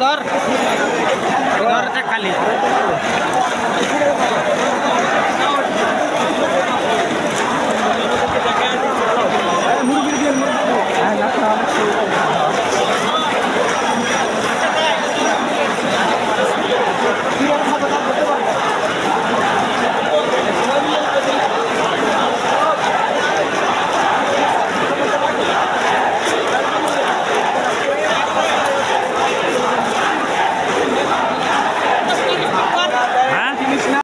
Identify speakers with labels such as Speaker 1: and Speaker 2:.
Speaker 1: इधर इधर से खाली